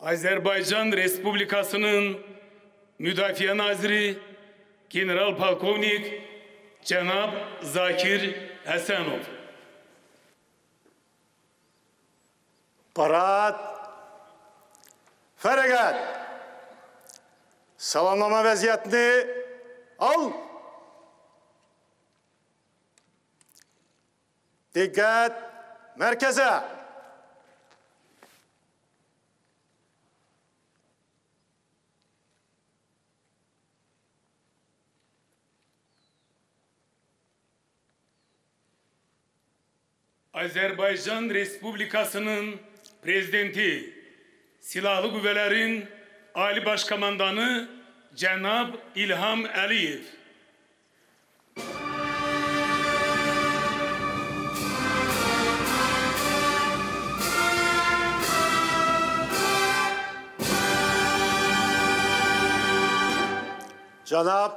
Azerbaycan Respublikası'nın Müdafiye Naziri General Polkovnik Cenab Zakir Hesenov. Parat, Feregat, salamlama vaziyetini al. Dikkat, merkeze. Azerbaycan Respublikası'nın prezidenti, Silahlı Qüvvələrin Ali Başkomandanı Cenab İlham Əliyev. Cənab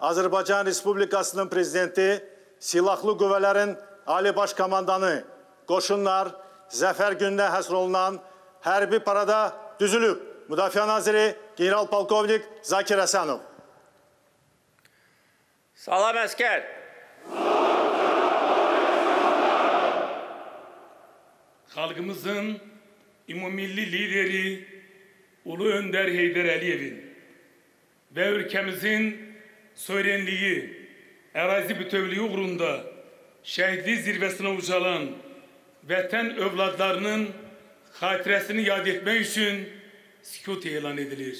Azərbaycan Respublikasının prezidenti, Silahlı Qüvvələrin Ali Baş Komandanı, qoşunlar zəfər gününə həsr olunan hərbi parada düzülüb. Müdafiə Naziri General Polkovnik Zakir Həsənov. Salam əskər. Halkımızın İmamilli lideri Ulu Önder Heydər Əliyevin ve ülkemizin söylenliği, erazi bütövlüğü uğrunda şehitliği zirvesine uçalan vətən övladlarının xatirəsini yad etmək üçün sükut elan edilir.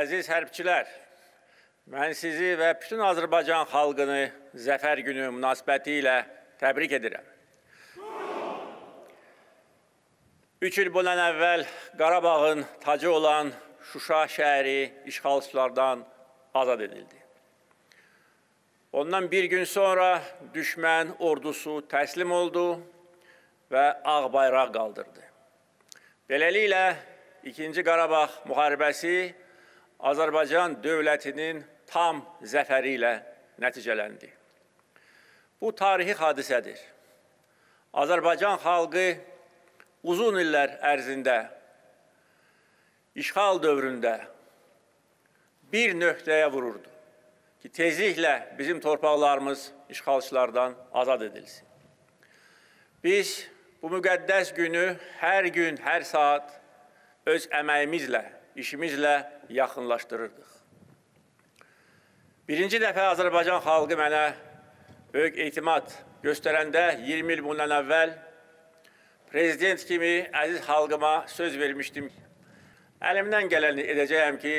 Əziz hərbçilər, mən sizi və bütün Azərbaycan xalqını Zəfər günü münasibəti ilə təbrik edirəm. Üç il bundan əvvəl Qarabağın tacı olan Şuşa şəhəri işğalçılardan azad edildi. Ondan bir gün sonra düşmən ordusu təslim oldu və ağ bayraq qaldırdı. Beləliklə, İkinci Qarabağ müharibəsi Azərbaycan dövlətinin tam zəfəri ilə nəticələndi. Bu tarixi hadisədir. Azərbaycan xalqı uzun illər ərzində işğal dövründə bir nöqtəyə vururdu ki, tezliklə bizim torpaqlarımız işğalçılardan azad edilsin. Biz bu müqəddəs günü hər gün, hər saat öz əməyimizlə, işimizlə yaxınlaşdırırdıq. Birinci dəfə Azərbaycan xalqı mənə böyük etimad göstərəndə 20 il bundan əvvəl prezident kimi əziz xalqıma söz vermişdim. Əlimdən gələni edəcəyəm ki,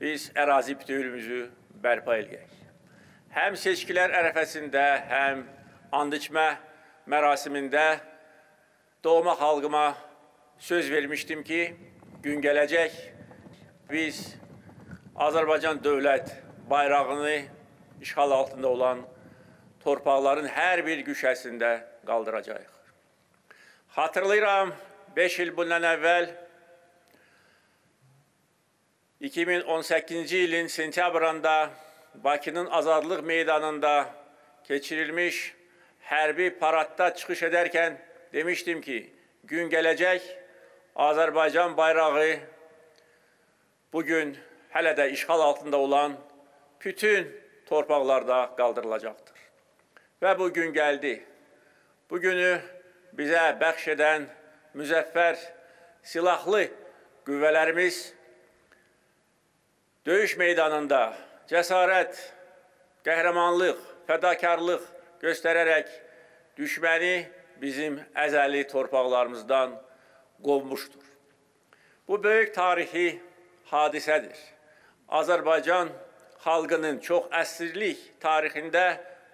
biz ərazi bütövlüyümüzü bərpa edək. Həm seçkilər ərəfəsində, həm and içmə mərasimində doğma xalqıma söz vermişdim ki, gün gələcək biz Azərbaycan dövlət bayrağını işğal altında olan torpaqların hər bir güşəsində qaldıracağıq. Hatırlayıram, 5 il bundan əvvəl 2018-ci ilin sentyabrında Bakının Azadlıq meydanında keçirilmiş hərbi paradda çıxış edərkən demişdim ki, gün gələcək Azərbaycan bayrağı bugün hələ də işğal altında olan bütün torpaqlarda qaldırılacaqdır. Və bu gün gəldi. Bu günü bizə bəxş edən müzəffər silahlı qüvvələrimiz döyüş meydanında cəsarət, qəhrəmanlıq, fədakarlıq göstərərək düşməni bizim əzəli torpaqlarımızdan qovmuşdur. Bu böyük tarixi hadisədir. Azərbaycan xalqının çox əsrlik tarixində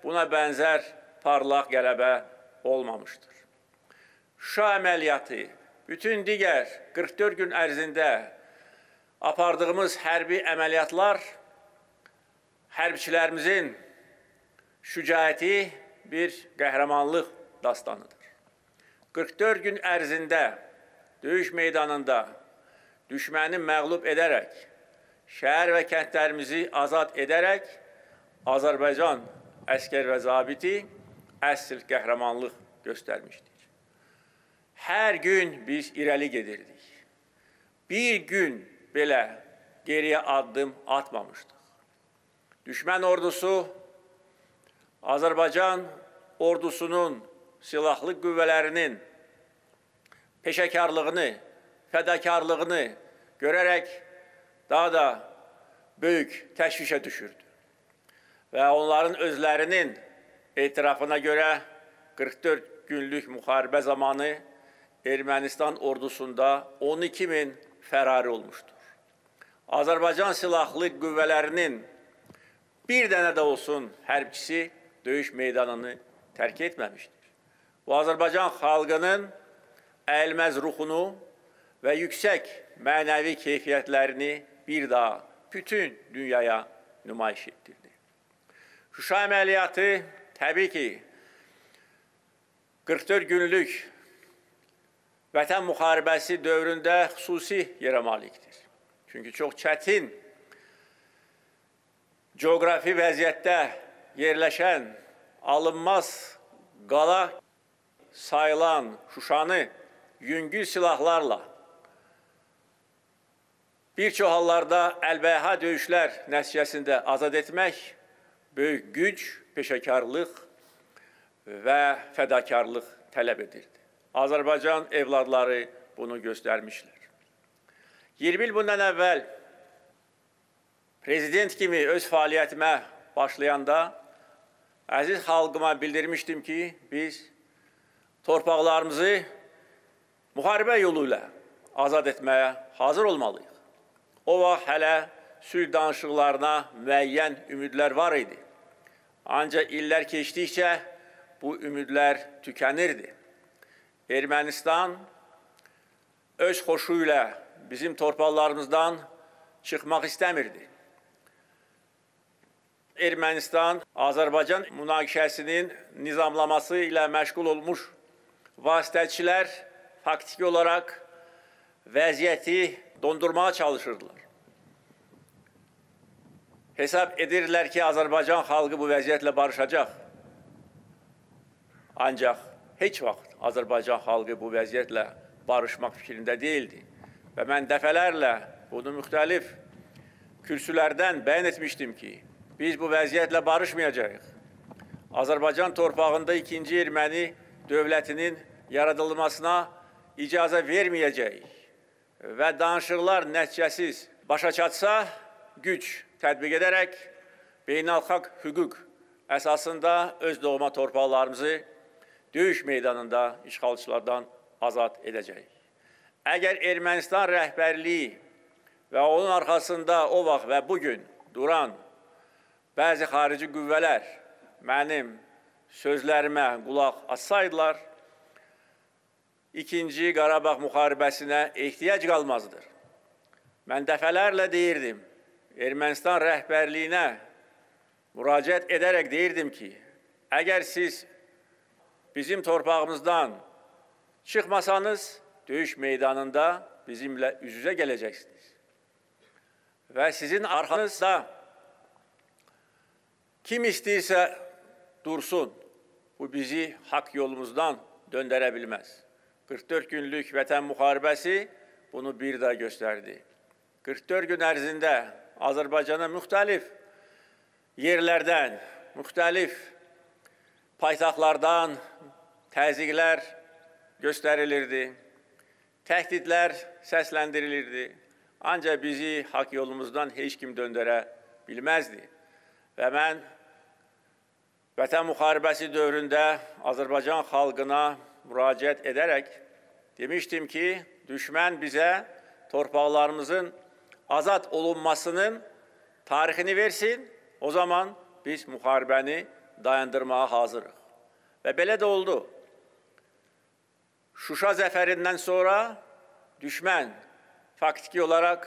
buna bənzər parlaq qələbə olmamışdır. Şuşa əməliyyatı bütün digər 44 gün ərzində apardığımız hərbi əməliyyatlar hərbçilərimizin şücaəti bir qəhrəmanlıq dastanıdır. 44 gün ərzində döyüş meydanında düşməni məğlub edərək, şəhər və kəndlərimizi azad edərək Azərbaycan əskər və zabiti əsl qəhrəmanlıq göstərmişdir. Hər gün biz irəli gedirdik. Bir gün belə geriyə addım atmamışdıq. Düşmən ordusu Azərbaycan ordusunun silahlı qüvvələrinin peşəkarlığını, fədakarlığını görərək daha da böyük təşvişə düşürdü. Və onların özlərinin etirafına görə 44 günlük müharibə zamanı Ermənistan ordusunda 12 min fərari olmuşdur. Azərbaycan silahlı qüvvələrinin bir dənə də olsun hərbçisi döyüş meydanını tərk etməmişdir. Bu Azərbaycan xalqının əyilməz ruhunu və yüksək mənəvi keyfiyyətlərini bir daha bütün dünyaya nümayiş etdirdi. Şuşa əməliyyatı təbii ki, 44 günlük Vətən müharibəsi dövründə xüsusi yerə malikdir. Çünki çox çətin coğrafi vəziyyətdə yerləşən, alınmaz qala sayılan Şuşanı yüngül silahlarla bir çox hallarda əlbəha döyüşlər nəticəsində azad etmək böyük güc, peşəkarlıq və fədakarlıq tələb edirdi. Azərbaycan evladları bunu göstərmişlər. 20 il bundan əvvəl prezident kimi öz fəaliyyətimə başlayanda əziz xalqıma bildirmişdim ki, biz torpaqlarımızı müharibə yolu ilə azad etməyə hazır olmalıyıq. O vaxt hələ sülh danışıqlarına müəyyən ümidlər var idi. Ancaq illər keçdikcə bu ümidlər tükənirdi. Ermənistan öz xoşu ilə bizim torpaqlarımızdan çıxmaq istəmirdi. Ermənistan Azərbaycan münaqişəsinin nizamlaması ilə məşğul olmuş vasitəçilər faktiki olaraq vəziyyəti dondurmağa çalışırdılar. Hesab edirlər ki, Azərbaycan xalqı bu vəziyyətlə barışacaq. Ancaq heç vaxt Azərbaycan xalqı bu vəziyyətlə barışmaq fikrində deyildi. Və mən dəfələrlə bunu müxtəlif kürsülərdən bəyan etmişdim ki, biz bu vəziyyətlə barışmayacağıq. Azərbaycan torpağında ikinci erməni dövlətinin yaradılmasına icazə verməyəcəyik və danışıqlar nəticəsiz başa çatsa, güc tətbiq edərək beynəlxalq hüquq əsasında öz doğma torpaqlarımızı döyüş meydanında işğalçılardan azad edəcəyik. Əgər Ermənistan rəhbərliyi və onun arxasında o vaxt və bu gün duran bəzi xarici qüvvələr mənim sözlərimə qulaq assaydılar, ikinci Qarabağ müharibəsinə ehtiyac qalmazdır. Mən dəfələrlə deyirdim, Ermənistan rəhbərliyinə müraciət edərək deyirdim ki, əgər siz bizim torpağımızdan çıxmasanız, döyüş meydanında bizimlə üz-üzə gələcəksiniz. Və sizin arxanızda kim istəyirsə dursun, bu bizi haqq yolumuzdan döndərə bilməz. 44 günlük vətən müharibəsi bunu bir daha göstərdi. 44 gün ərzində Azərbaycana müxtəlif yerlərdən, müxtəlif paytaxtlardan təzyiqlər göstərilirdi, təhdidlər səsləndirilirdi. Ancaq bizi haqq yolumuzdan heç kim döndərə bilməzdi. Və mən Vətən müharibəsi dövründə Azərbaycan xalqına müraciət edərək demişdim ki, düşmən bizə torpaqlarımızın azad olunmasının tarixini versin, o zaman biz müharibəni dayandırmağa hazırıq. Və belə də oldu. Şuşa zəfərindən sonra düşmən faktiki olaraq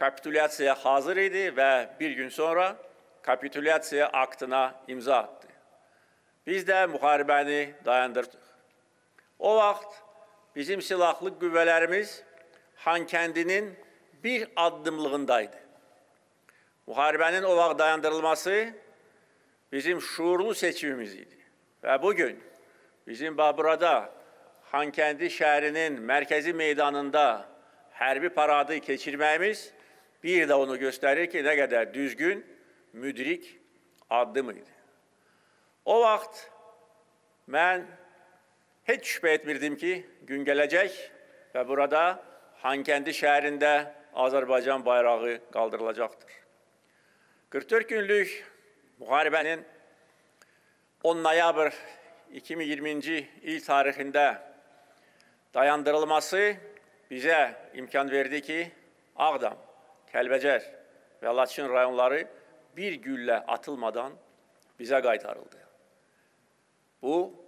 kapitulyasiyaya hazır idi və bir gün sonra kapitulyasiya aktına imza atdı. Biz də müharibəni dayandırdıq. O vaxt bizim silahlı qüvvələrimiz Xankəndinin bir addımlığındaydı. Müharibənin o vaxt dayandırılması bizim şuurlu seçimimiz idi. Və bugün bizim Baburada Xankəndi şəhərinin mərkəzi meydanında hərbi paradı keçirməyimiz bir də onu göstərir ki, nə qədər düzgün, müdrik addım idi. O vaxt mən heç şübhə etmirdim ki, gün gələcək və burada Xankəndi şəhərində Azərbaycan bayrağı qaldırılacaqdır. 44 günlük müharibənin 10 noyabr 2020-ci il tarixində dayandırılması bizə imkan verdi ki, Ağdam, Kəlbəcər və Laçın rayonları bir güllə atılmadan bizə qaytarıldı. Bu,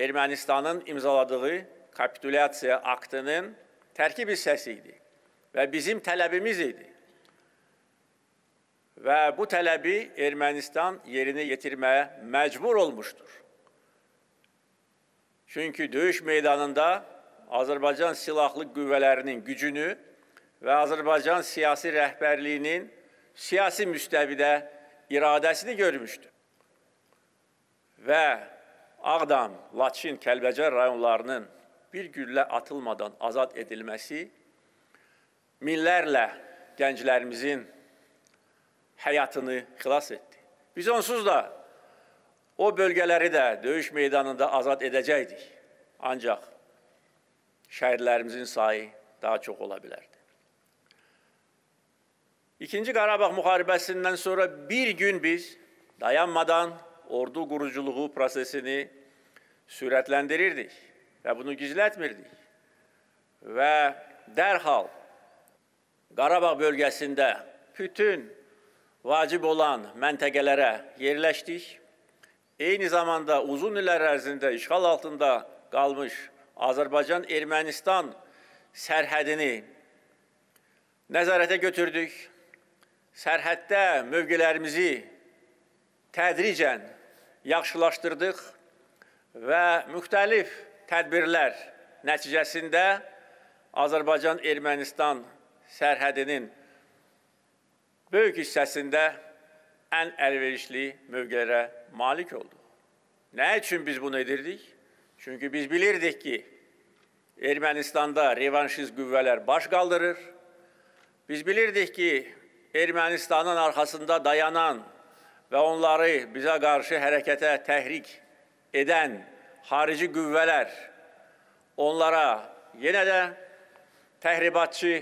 Ermənistanın imzaladığı kapitulyasiya aktının tərkib hissəsi idi və bizim tələbimiz idi. Və bu tələbi Ermənistan yerinə yetirməyə məcbur olmuşdur. Çünki döyüş meydanında Azərbaycan silahlı qüvvələrinin gücünü və Azərbaycan siyasi rəhbərliyinin siyasi müstəvidə iradəsini görmüşdür. Və Ağdam, Laçin, Kəlbəcər rayonlarının bir güllə atılmadan azad edilməsi minlərlə gənclərimizin həyatını xilas etdi. Biz onsuz da o bölgələri də döyüş meydanında azad edəcəkdik. Ancaq şəhidlərimizin sayı daha çox ola bilərdi. İkinci Qarabağ müharibəsindən sonra bir gün biz dayanmadan ordu quruculuğu prosesini sürətləndirirdik və bunu gizlətmirdik. Və dərhal Qarabağ bölgəsində bütün vacib olan məntəqələrə yerləşdik. Eyni zamanda uzun illər ərzində işğal altında qalmış Azərbaycan-Ermənistan sərhədini nəzarətə götürdük. Sərhəddə mövqelərimizi tədricən yaxşılaşdırdıq və müxtəlif tədbirlər nəticəsində Azərbaycan-Ermənistan sərhədinin böyük hissəsində ən əlverişli mövqelərə malik olduq. Nə üçün biz bunu edirdik? Çünki biz bilirdik ki, Ermənistanda revanşist qüvvələr baş qaldırır. Biz bilirdik ki, Ermənistanın arxasında dayanan və onları bizə qarşı hərəkətə təhrik edən xarici qüvvələr onlara yenə də təhribatçı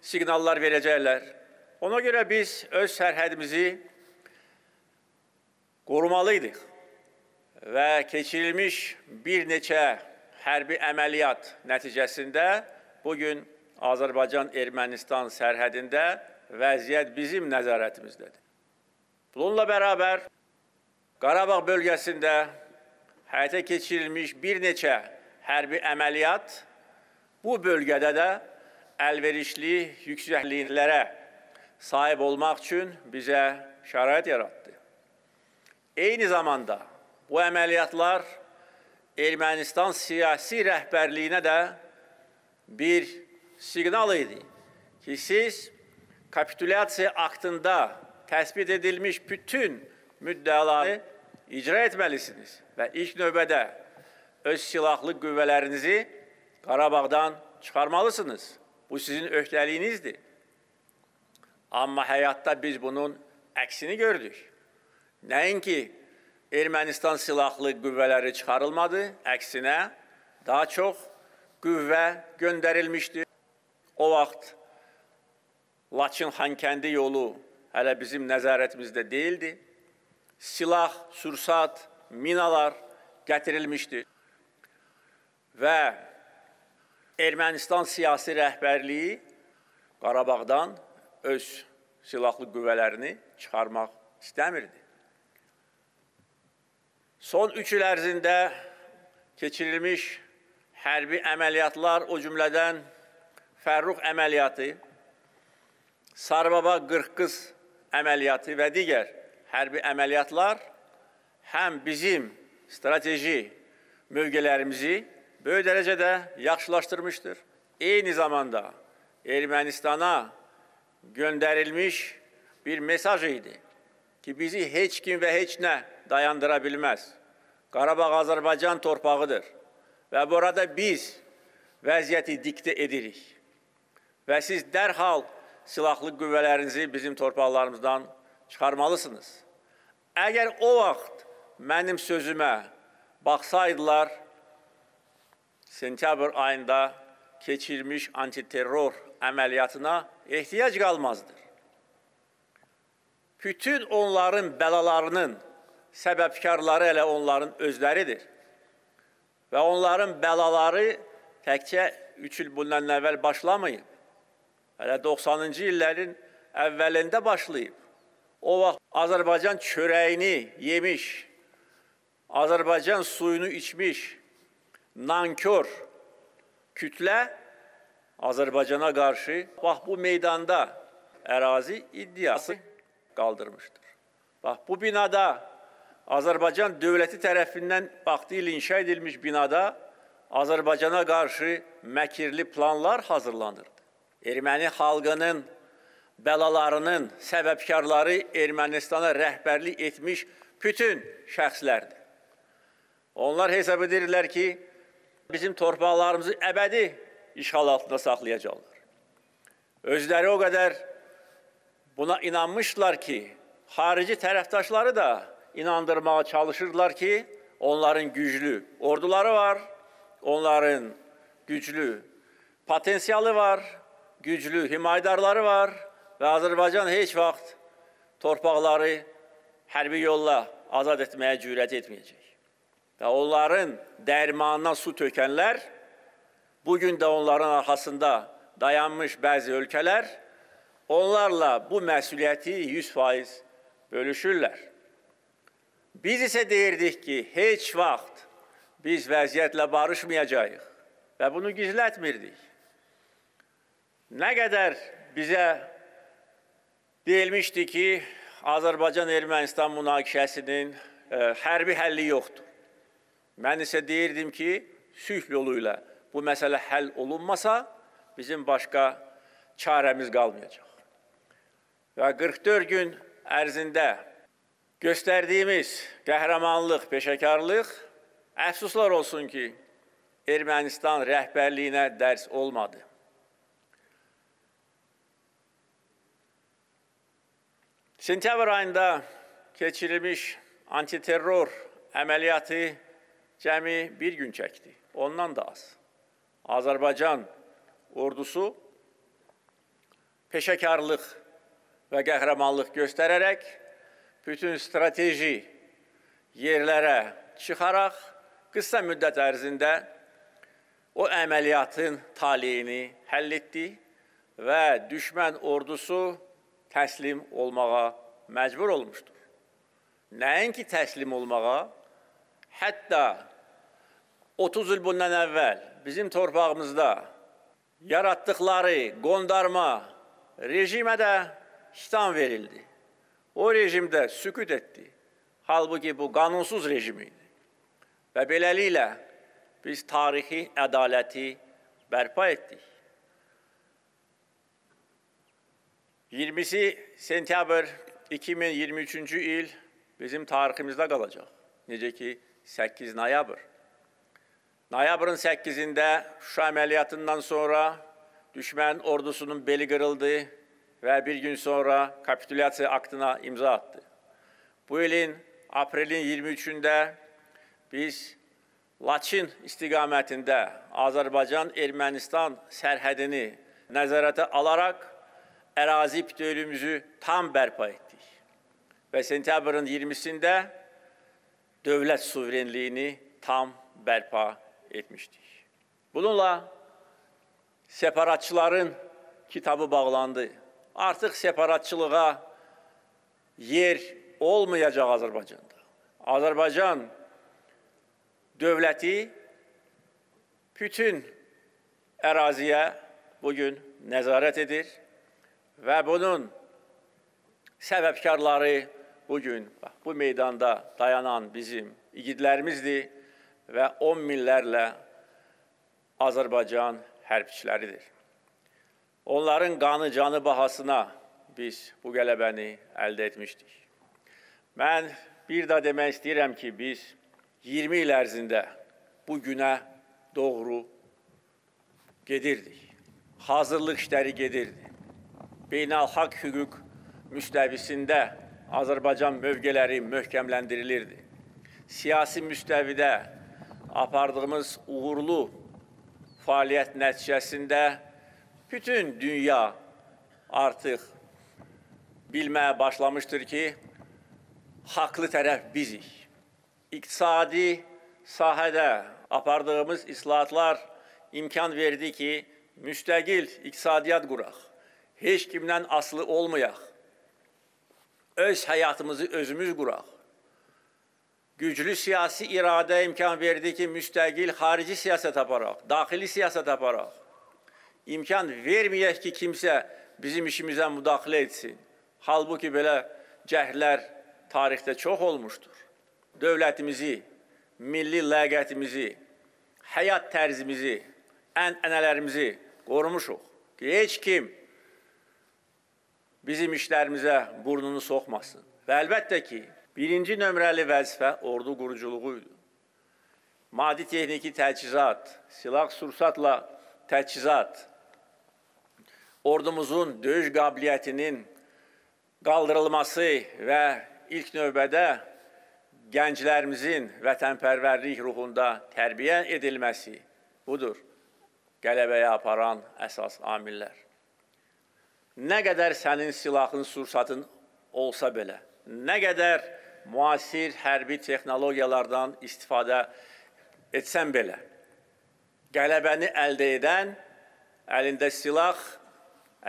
siqnallar verəcəklər. Ona görə biz öz sərhədimizi qorumalıydıq və keçirilmiş bir neçə hərbi əməliyyat nəticəsində bu gün Azərbaycan-Ermənistan sərhədində vəziyyət bizim nəzarətimizdədir. Bununla bərabər Qarabağ bölgəsində həyata keçirilmiş bir neçə hərbi əməliyyat bu bölgədə də əlverişli yüksəkliklərə sahib olmaq üçün bizə şərait yaratdı. Eyni zamanda bu əməliyyatlar Ermənistan siyasi rəhbərliyinə də bir siqnal idi ki, siz kapitulyasiya aktında təsbit edilmiş bütün müddəaları icra etməlisiniz və ilk növbədə öz silahlı qüvvələrinizi Qarabağdan çıxarmalısınız. Bu sizin öhdəliyinizdir. Amma həyatda biz bunun əksini gördük. Nəinki Ermənistan silahlı qüvvələri çıxarılmadı, əksinə daha çox qüvvə göndərilmişdi. O vaxt Laçın-Xankəndi yolu hələ bizim nəzarətimizdə deyildi. Silah, sursat, minalar gətirilmişdi. Və Ermənistan siyasi rəhbərliyi Qarabağdan öz silahlı qüvvələrini çıxarmaq istəmirdi. Son üç il ərzində keçirilmiş hərbi əməliyyatlar, o cümlədən Fərrux əməliyyatı, Sarbaba Qırxqız əməliyyatı və digər hərbi əməliyyatlar həm bizim strateji mövqelərimizi böyük dərəcədə yaxşılaşdırmışdır. Eyni zamanda Ermənistana göndərilmiş bir mesaj idi ki, bizi heç kim və heç nə dayandıra bilməz. Qarabağ Azərbaycan torpağıdır və burada biz vəziyyəti diktə edirik. Və siz dərhal silahlı qüvvələrinizi bizim torpaqlarımızdan çıxarmalısınız. Əgər o vaxt mənim sözümə baxsaydılar, sentyabr ayında keçirilmiş antiterror əməliyyatına ehtiyac qalmazdır. Bütün onların bəlalarının səbəbkarları elə onların özləridir. Və onların bəlaları təkcə 3 il bundan əvvəl başlamayıb. Hələ 90-cı illərin əvvəlində başlayıb. O vaxt Azərbaycan çörəyini yemiş, Azərbaycan suyunu içmiş, nankör kütlə Azərbaycana qarşı bax bu meydanda ərazi iddiası qaldırmışdır. Bax bu binada Azərbaycan dövləti tərəfindən vaxtı ilə inşa edilmiş binada Azərbaycana qarşı məkirli planlar hazırlanırdı. Erməni xalqının bəlalarının səbəbkarları Ermənistana rəhbərlik etmiş bütün şəxslərdir. Onlar hesab edirlər ki, bizim torpaqlarımızı əbədi işğal altında saxlayacaqlar. Özləri o qədər buna inanmışlar ki, xarici tərəfdaşları da inandırmağa çalışırlar ki, onların güclü orduları var, onların güclü potensialı var, güclü himaydarları var və Azərbaycan heç vaxt torpaqları hərbi yolla azad etməyə cürət etməyəcək. Və onların dərmanına su tökənlər, bugün də onların arxasında dayanmış bəzi ölkələr, onlarla bu məsuliyyəti 100% bölüşürlər. Biz isə deyirdik ki, heç vaxt biz vəziyyətlə barışmayacağıq və bunu gizlətmirdik. Nə qədər bizə deyilmişdi ki, Azərbaycan-Ermənistan münaqişəsinin ə, hərbi həlli yoxdur. Mən isə deyirdim ki, sülh yolu ilə bu məsələ həll olunmasa, bizim başqa çarəmiz qalmayacaq. Və 44 gün ərzində göstərdiyimiz qəhrəmanlıq, peşəkarlıq əfsuslar olsun ki, Ermənistan rəhbərliyinə dərs olmadı. Sentyabr ayında keçirilmiş antiterror əməliyyatı cəmi bir gün çəkdi, ondan da az. Azərbaycan ordusu peşəkarlıq və qəhrəmanlıq göstərərək bütün strateji yerlərə çıxaraq qısa müddət ərzində o əməliyyatın taleyini həll etdi və düşmən ordusu təslim olmağa məcbur olmuşdur. Nəinki təslim olmağa, hətta 30 il bundan əvvəl bizim torpağımızda yaratdıkları qondarma rejimə də şitan verildi. O rejimdə sükut etdi. Halbuki bu qanunsuz rejim idi. Və beləliklə biz tarixi ədaləti bərpa etdik. 20-si sentyabr 2023-cü il bizim tariximizdə qalacaq. Necə ki 8 noyabr. Noyabrın 8-də Şuşa əməliyyatından sonra düşmən ordusunun beli qırıldı və bir gün sonra kapitulyasiya aktına imza attı. Bu ilin aprelin 23-də biz Laçın istiqamətində Azərbaycan-Ermənistan sərhədini nəzarətə alaraq ərazi bütövlüyümüzü tam bərpa etdik. Və sentyabrın 20-sində dövlət suverenliyini tam bərpa etmişdik. Bununla separatçıların kitabı bağlandı. Artıq separatçılığa yer olmayacaq Azərbaycanda. Azərbaycan dövləti bütün əraziyə bugün nəzarət edir və bunun səbəbkarları bugün bax, bu meydanda dayanan bizim igidlərimizdir və 10 minlərlə Azərbaycan hərbçiləridir. Onların qanı, canı bahasına biz bu qələbəni əldə etmişdik. Mən bir də demək istəyirəm ki, biz 20 il ərzində bu günə doğru gedirdik. Hazırlıq işləri gedirdi. Beynəlxalq hüquq müstəvisində Azərbaycan mövqeləri möhkəmləndirilirdi. Siyasi müstəvidə apardığımız uğurlu fəaliyyət nəticəsində bütün dünya artıq bilməyə başlamışdır ki, haqlı tərəf bizik iqtisadi sahədə apardığımız islahatlar imkan verdi ki, müstəqil iqtisadiyyat quraq. Heç kimdən asılı olmayaq. Öz həyatımızı özümüz quraq. Güclü siyasi iradə imkan verdi ki, müstəqil xarici siyasət aparaq, daxili siyasət aparaq. İmkan verməyək ki, kimsə bizim işimizə müdaxilə etsin. Halbuki belə cəhdlər tarixdə çox olmuşdur dövlətimizi, milli ləyaqətimizi, həyat tərzimizi, ənənələrimizi qorumuşuq ki, heç kim bizim işlərimizə burnunu soxmasın. Və əlbəttə ki, birinci nömrəli vəzifə ordu quruculuğu idi. Maddi texniki təchizat, silah sursatla təchizat, ordumuzun döyüş qabiliyyətinin qaldırılması və ilk növbədə gənclərimizin vətənpərvərlik ruhunda tərbiyə edilməsi budur qələbəyə aparan əsas amillər. Nə qədər sənin silahın, sursatın olsa belə, nə qədər müasir hərbi texnologiyalardan istifadə etsən belə, qələbəni əldə edən əlində silah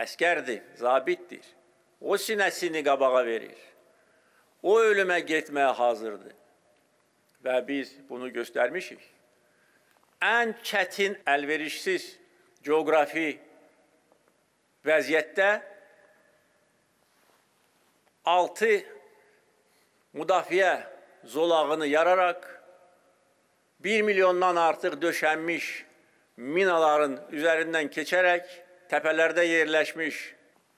əskərdir, zabitdir. O sinəsini qabağa verir. O ölümə getməyə hazırdır. Və biz bunu göstərmişik. Ən çətin, əlverişsiz coğrafi vəziyyətdə altı müdafiə zolağını yararaq 1 milyondan artıq döşənmiş minaların üzərindən keçərək təpələrdə yerləşmiş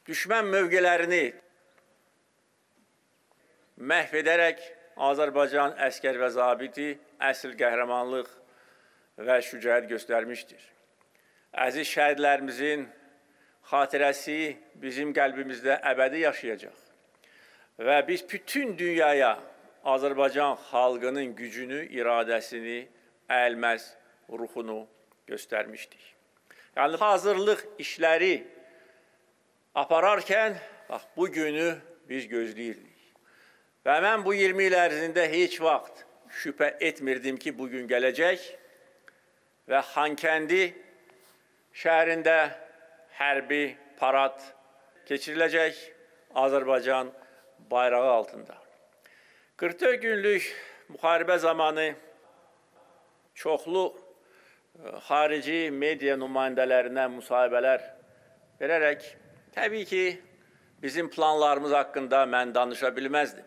düşmən mövqələrini məhv edərək Azərbaycan əskər və zabiti əsl qəhrəmanlıq və şücaət göstərmişdir. Əziz şəhidlərimizin xatirəsi bizim qəlbimizdə əbədi yaşayacaq. Və biz bütün dünyaya Azərbaycan xalqının gücünü, iradəsini, əlməz ruhunu göstərmişdik. Yəni hazırlıq işləri apararkən bax bu günü biz gözləyirdik. Və mən bu 20 il ərzində heç vaxt şübhə etmirdim ki, bu gün gələcək və Xankəndi şəhərində hərbi parad keçiriləcək Azərbaycan bayrağı altında. 44 günlük müharibə zamanı çoxlu e, xarici media nümayəndələrinə müsahibələr verərək təbii ki, bizim planlarımız haqqında mən danışa bilməzdim.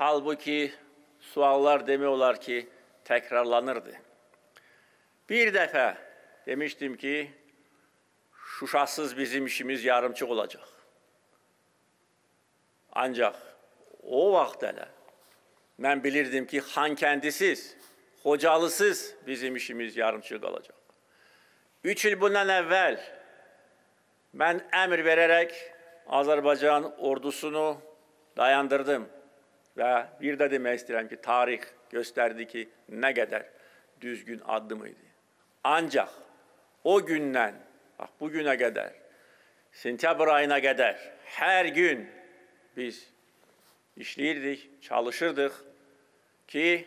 Halbuki suallar demək olar ki, təkrarlanırdı. Bir dəfə demişdim ki, Şuşasız bizim işimiz yarımçıq olacaq. Ancaq o vaxt hələ mən bilirdim ki, Xankəndisiz, Xocalısız bizim işimiz yarımçıq qalacaq. Üç il bundan əvvəl mən əmr verərək Azərbaycan ordusunu dayandırdım və bir də demək istəyirəm ki, tarix göstərdi ki, nə qədər düzgün addım idi. Ancaq o gündən bax bu günə qədər sentyabr ayına qədər hər gün biz işləyirdik, çalışırdıq ki,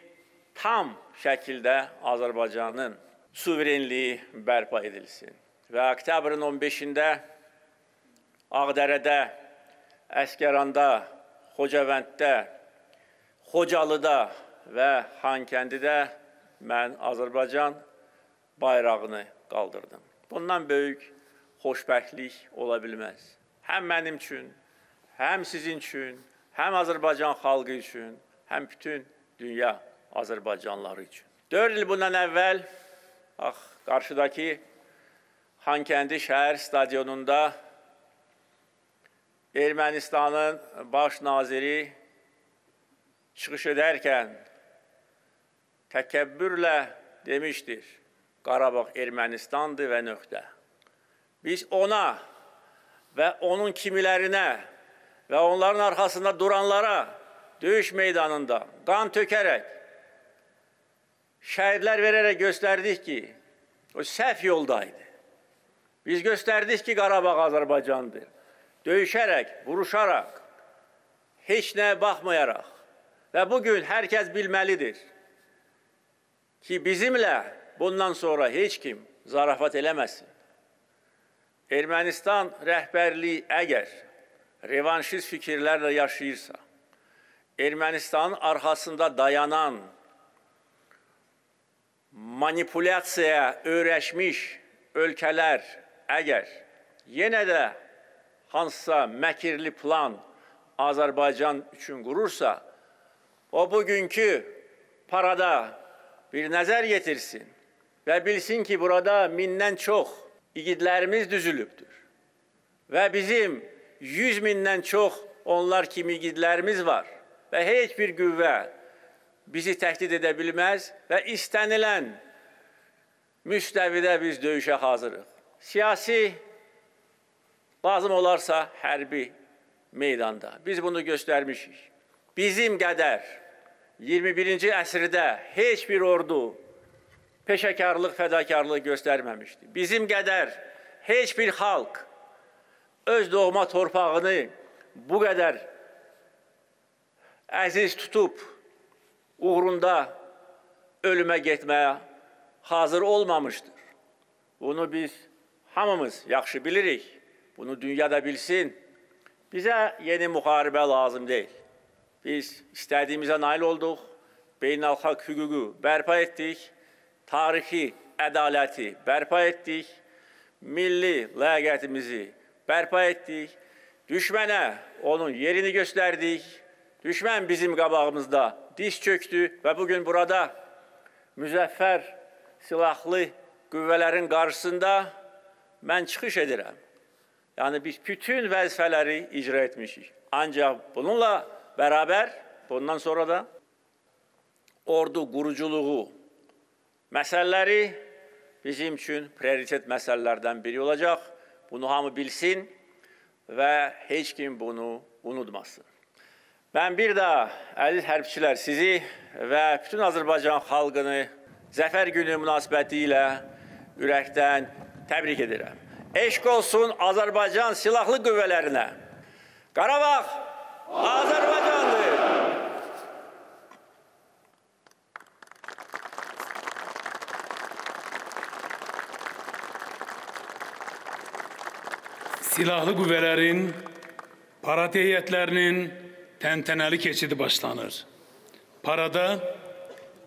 tam şəkildə Azərbaycanın suverenliyi bərpa edilsin. Və oktyabrın 15-də Ağdərədə, Əskəranda, Xocavənddə, Xocalıda və Xankəndidə mən Azərbaycan bayrağını qaldırdım. Bundan böyük xoşbəxtlik ola bilməz. Həm mənim üçün, həm sizin üçün, həm Azərbaycan xalqı üçün, həm bütün dünya Azərbaycanlıları üçün. 4 il bundan əvvəl bax qarşıdakı Xankəndi şəhər stadionunda Ermənistanın baş naziri çıxış edərkən təkəbbürlə demişdir, Qarabağ Ermənistandır və nöqtə. Biz ona və onun kimilərinə və onların arxasında duranlara döyüş meydanında qan tökərək, şəhidlər verərək göstərdik ki, o səhv yoldaydı. Biz göstərdik ki, Qarabağ Azərbaycandır. Döyüşərək, vuruşaraq, heç nəyə baxmayaraq və bugün hər kəs bilməlidir ki, bizimlə bundan sonra heç kim zarafat eləməsin. Ermənistan rəhbərliyi əgər revanşist fikirlərlə yaşayırsa, Ermənistanın arxasında dayanan manipulyasiyaya öyrəşmiş ölkələr əgər yenə də hansısa məkirli plan Azərbaycan üçün qurursa, o bugünkü parada bir nəzər yetirsin və bilsin ki, burada mindən çox igidlərimiz düzülübdür. Və bizim 100 mindən çox onlar kimi igidlərimiz var və heç bir qüvvə bizi təhdid edə bilməz və istənilən müstəvidə biz döyüşə hazırıq. Siyasi lazım olarsa hərbi meydanda. Biz bunu göstərmişik. Bizim qədər 21-ci əsrdə heç bir ordu peşəkarlıq, fədakarlıq göstərməmişdi. Bizim qədər heç bir xalq öz doğma torpağını bu qədər əziz tutub uğrunda ölümə getməyə hazır olmamışdır. Bunu biz hamımız yaxşı bilirik. Bunu dünya da bilsin. Bizə yeni müharibə lazım deyil. Biz istədiyimizə nail olduq. Beynəlxalq hüququ bərpa etdik. Tarixi ədaləti bərpa etdik. Milli ləyaqətimizi bərpa etdik. Düşmənə onun yerini göstərdik. Düşmən bizim qabağımızda diz çöktü və bugün burada müzəffər silahlı qüvvələrin qarşısında mən çıxış edirəm. Yəni biz bütün vəzifələri icra etmişik. Ancaq bununla bərabər bundan sonra da ordu quruculuğu məsələləri bizim üçün prioritet məsələlərdən biri olacaq. Bunu hamı bilsin və heç kim bunu unutmasın. Mən bir daha əziz hərbçilər sizi və bütün Azərbaycan xalqını Zəfər günü münasibəti ilə ürəkdən təbrik edirəm. Eşq olsun Azərbaycan silahlı qüvvələrinə. Qarabağ Azərbaycandır. Silahlı qüvvələrin parad heyətlərinin təntənəli keçidi başlanır. Parada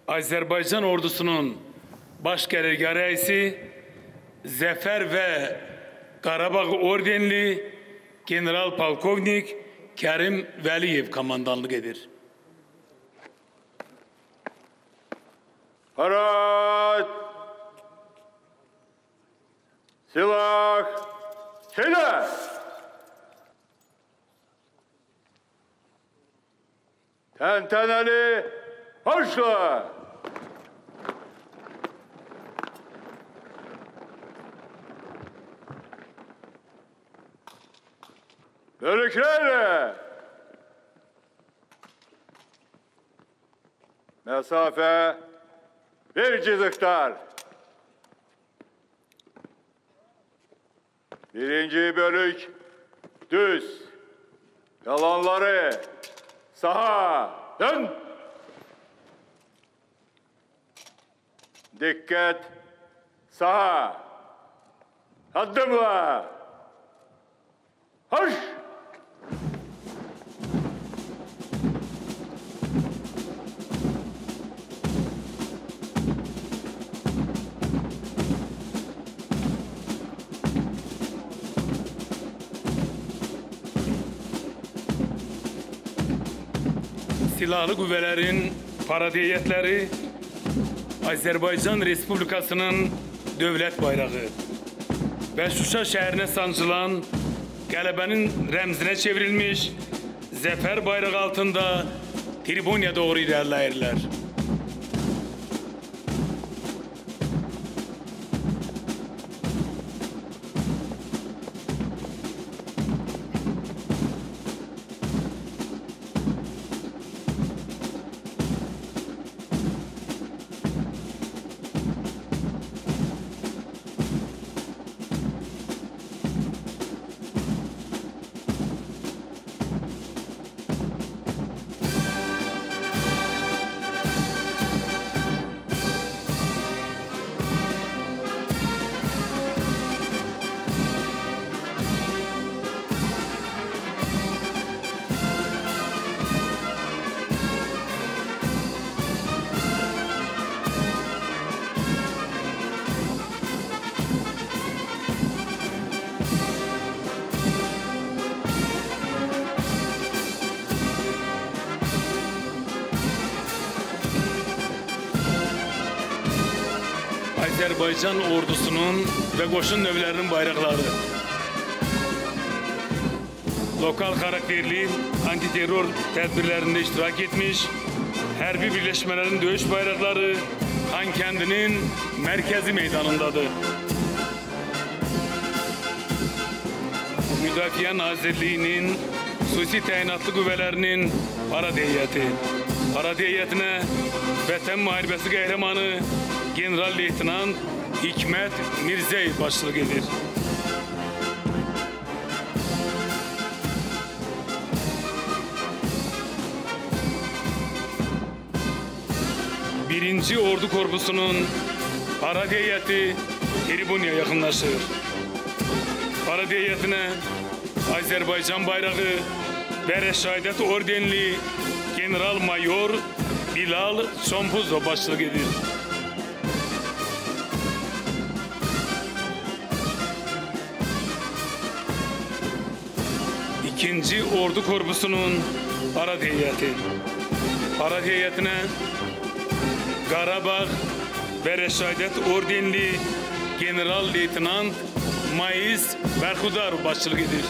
Azərbaycan ordusunun baş qərargah rəisi Zəfər və Qarabağ ordenli general polkovnik Kərim Vəliyev komandanlıq edir. Parad! Silah! Şeyde! Tenteneli başla! Bölüklerle! Mesafe bir cızıktar. Birinci bölük düz. Yalanları sağa dön. Dikkat sağa. Adımla. Hoş. Silahlı qüvvələrin parad heyətləri Azərbaycan Respublikasının dövlət bayrağı və Şuşa şəhərinə sancılan qələbənin rəmzinə çevrilmiş zəfər bayrağı altında tribunaya doğru irəliləyirlər. Azərbaycan ordusunun və qoşun növlərinin bayraqları. Lokal xarakterli antiterror tədbirlərində iştirak etmiş hərbi birləşmələrin döyüş bayraqları Xankəndinin mərkəzi meydanındadır. Müdafiə Nazirliyinin xüsusi təyinatlı qüvvələrinin parad heyəti. Parad heyətinə Vətən müharibəsi qəhrəmanı General Leytenant Hikmət Mirzəyev başçılıq edir. Birinci Ordu Korpusu'nun parad heyəti tribunaya yaxınlaşır. Parad heyətinə Azərbaycan bayrağı və Rəşadət ordenli General Mayor Bilal Sompuzov başçılıq edir. İkinci Ordu Korpusu'nun parad heyəti. Parad heyətinə Qarabağ və Rəşadət ordenli General Leytenant Mayis Bərxudarov başçılıq edir.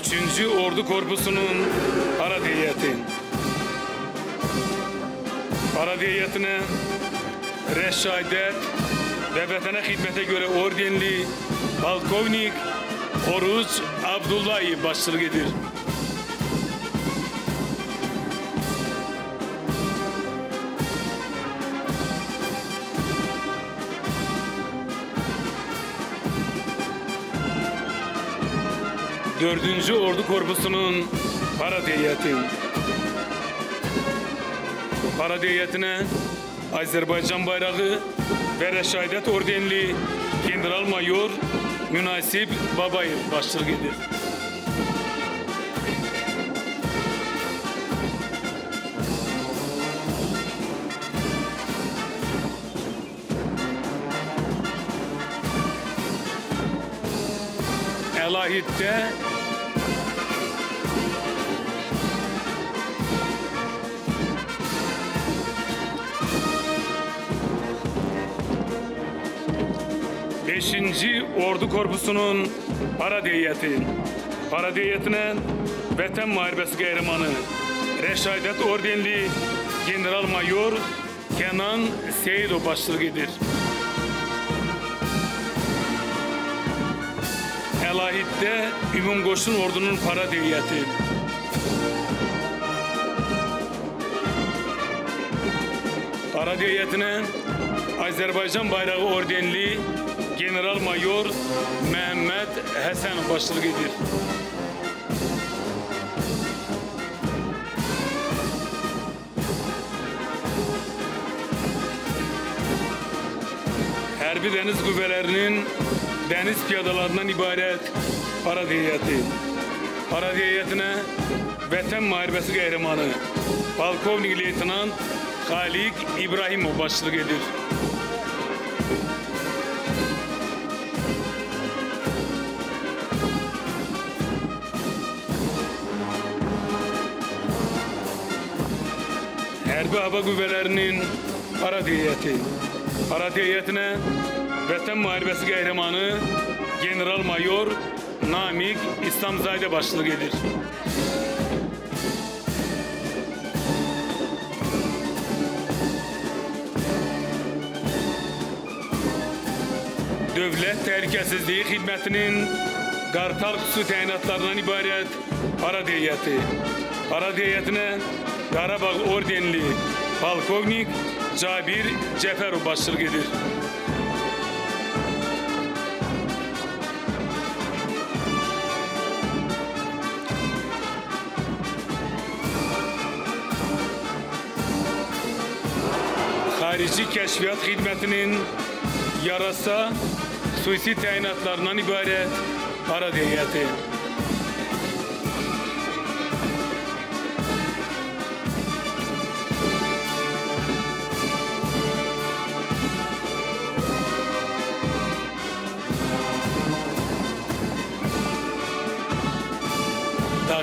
Üçüncü Ordu Korpusu'nun parad heyəti. Parad heyətinə Rəşadət və vətənə xidmətə görə ordenli Polkovnik Oruç Abdullayev başçılıq edir. Dördüncü Ordu Korpusu'nun parad heyəti. Parade heyetine Azerbaycan bayrağı ve Reşadet Ordenli General Mayor Münasip Babayev başçılık edir. Elahit'te 1. Ordu Korpusu'nun para heyeti. Para heyetine Vətən Müharibəsi Qəhrəmanı, Rəşadət Ordenli General-Mayor Kenan Seyidov başçılıq edir. Əlahiddə Ümumqoşun Ordunun para heyəti. Para heyətinə Azərbaycan bayrağı ordenli General Mayor Mehmet Hasan başçılık edir. Hərbi Dəniz Qüvvələrinin dəniz piyadalarından ibarət parad heyəti. Parad heyətinə Vətən Müharibəsi Qəhrəmanı Polkovnik Leytenant Xaliq İbrahimov başçılıq edir. Hərbi Hava Qüvvələrinin parad heyəti. Parad heyətinə Vətən Müharibəsi Qəhrəmanı General Mayor Namik İslamzadə başçılıq edir. Dövlət Təhlükəsizliyi Xidmətinin Qartal xüsusi təyinatlarından ibarət parad heyəti. Parad heyətinə Qarabağ ordenli Polkovnik Cabir Cəfərov başçılıq edir. Xarici Kəşfiyyat Xidmətinin yarasa xüsusi təyinatlarından ibarət parad heyəti.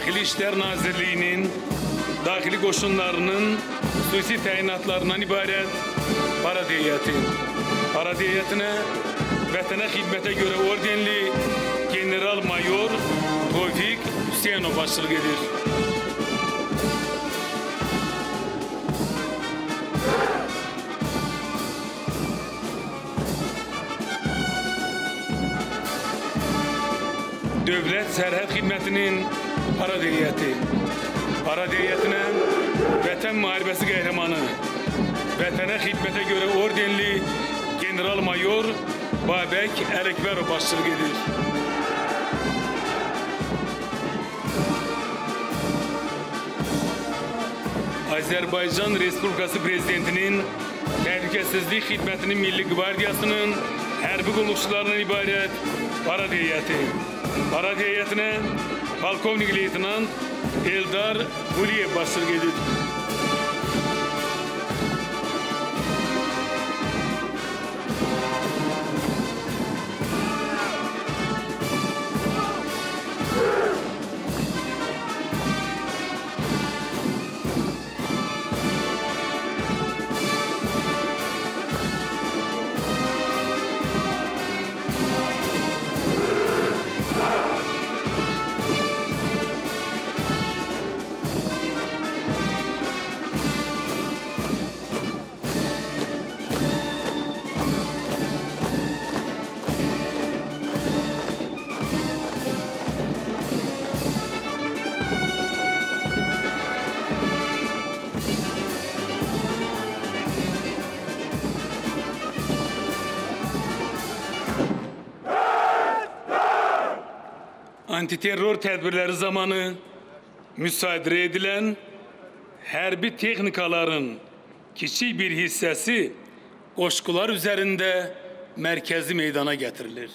Daxili İşlər Nazirliyinin daxili qoşunlarının xüsusi təyinatlarından ibarət parad heyəti. Parad heyətinə vətənə xidmətə görə ordenli General Mayor Tofiq Hüseynov başçılıq edir. Dövlət Sərhəd Xidmətinin parad heyəti. Parad heyətinə Vətən Müharibəsi Qəhrəmanı, Vətənə xidmətə görə ordenli General Mayor Babək Ələkbərov başçılıq edir. Azərbaycan Respublikası Prezidentinin Təhlükəsizlik Xidmətinin Milli Qvardiyasının hərbi qulluqçularından ibarət parad heyəti. Parad heyətinə полковник лейтенант элдар гулиев басшылық етеді antiterror tədbirləri zamanı müsadirə edilən hərbi texnikaların kiçik bir hissəsi qoşqular üzərində mərkəzi meydana gətirilir.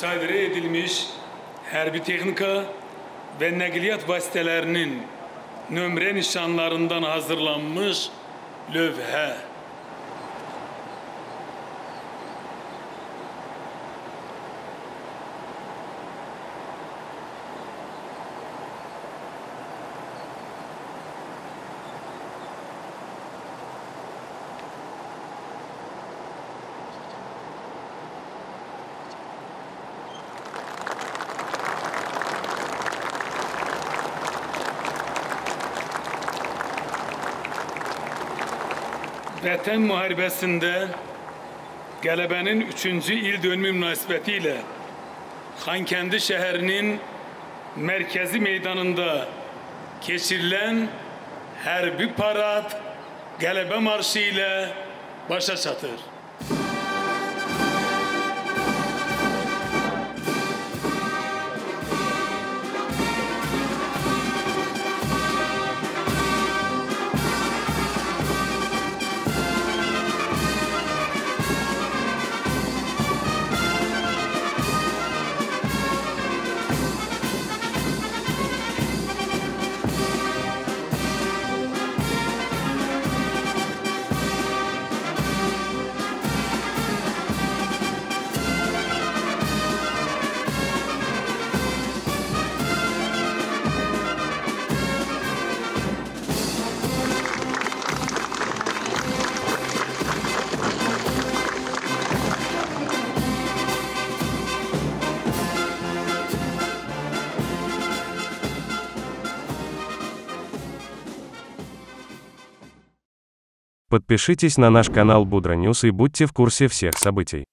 müstahidere edilmiş hərbi texnika ve nakliyat vasitelerinin nömre nişanlarından hazırlanmış lövhə. Vətən müharibəsində qələbənin 3-cü il dönümü münasibəti ilə Xankəndi şəhərinin mərkəzi meydanında keçirilən hərbi parad qələbə marşı ilə başa çatır. Подпишитесь на наш канал Будра Ньюс и будьте в курсе всех событий.